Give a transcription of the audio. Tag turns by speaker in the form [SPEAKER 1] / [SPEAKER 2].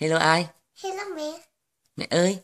[SPEAKER 1] Hello ai?
[SPEAKER 2] Hello mẹ.
[SPEAKER 1] Mẹ ơi,